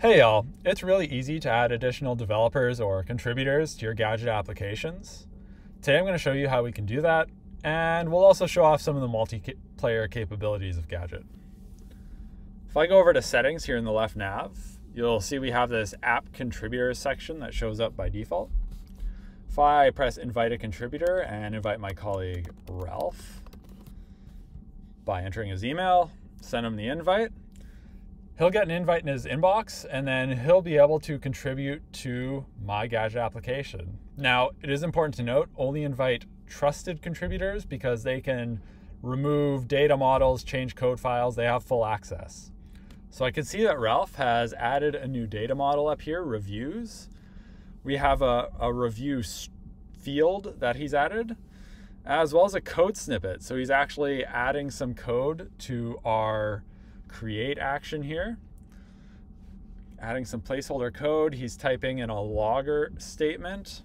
Hey y'all, it's really easy to add additional developers or contributors to your Gadget applications. Today I'm going to show you how we can do that, and we'll also show off some of the multiplayer capabilities of Gadget. If I go over to settings here in the left nav, you'll see we have this app contributors section that shows up by default. If I press invite a contributor and invite my colleague Ralph by entering his email, send him the invite, he'll get an invite in his inbox and then he'll be able to contribute to my gadget application. Now, it is important to note only invite trusted contributors because they can remove data models, change code files, they have full access. So I can see that Ralph has added a new data model up here, reviews. We have a, a review field that he's added, as well as a code snippet. So he's actually adding some code to our create action here. Adding some placeholder code. He's typing in a logger statement.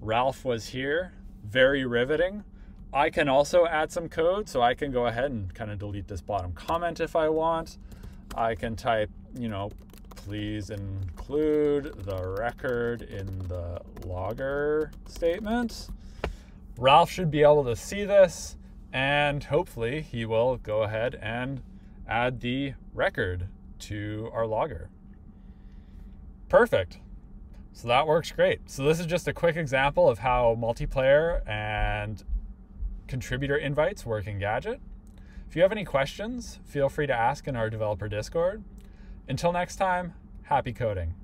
Ralph was here. Very riveting. I can also add some code, so I can go ahead and kind of delete this bottom comment if I want. I can type, you know, please include the record in the logger statement. Ralph should be able to see this, and hopefully he will go ahead and add the record to our logger. Perfect. So that works great. So this is just a quick example of how multiplayer and contributor invites work in Gadget. If you have any questions, feel free to ask in our developer Discord. Until next time, happy coding.